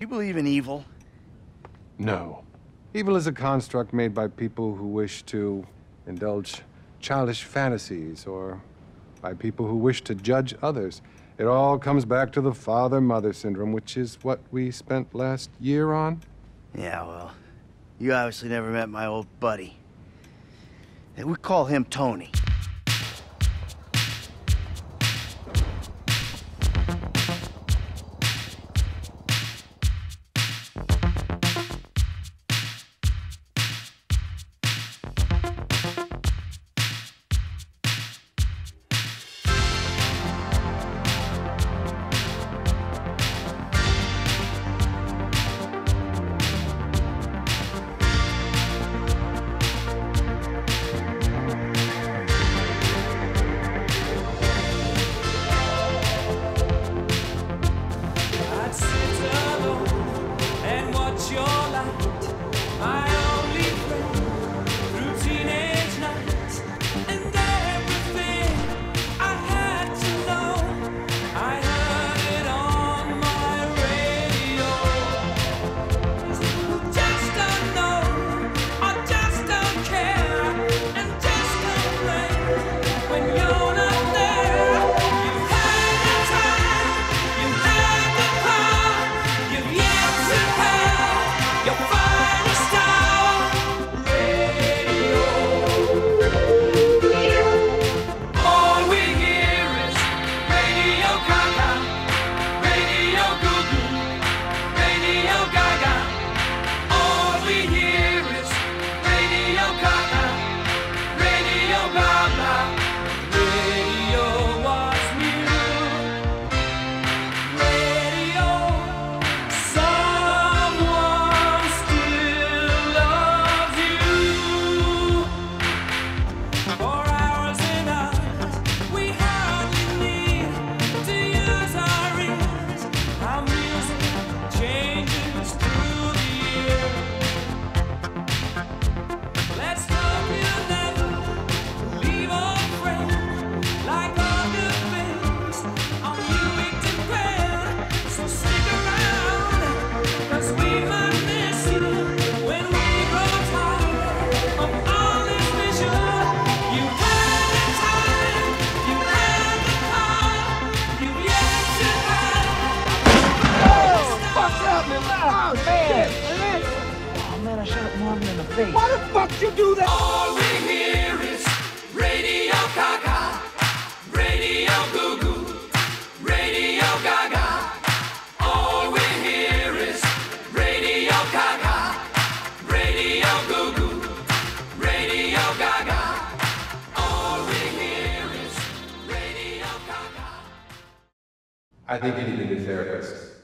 You believe in evil? No. Evil is a construct made by people who wish to indulge childish fantasies or by people who wish to judge others. It all comes back to the father mother syndrome, which is what we spent last year on. Yeah, well, you obviously never met my old buddy. We call him Tony. All we hear is Radio Gaga, Radio Goo Goo, Radio Gaga. All we hear is Radio Gaga, Radio Goo Goo, Radio Gaga. All we hear is Radio Gaga. I think you need a new therapist.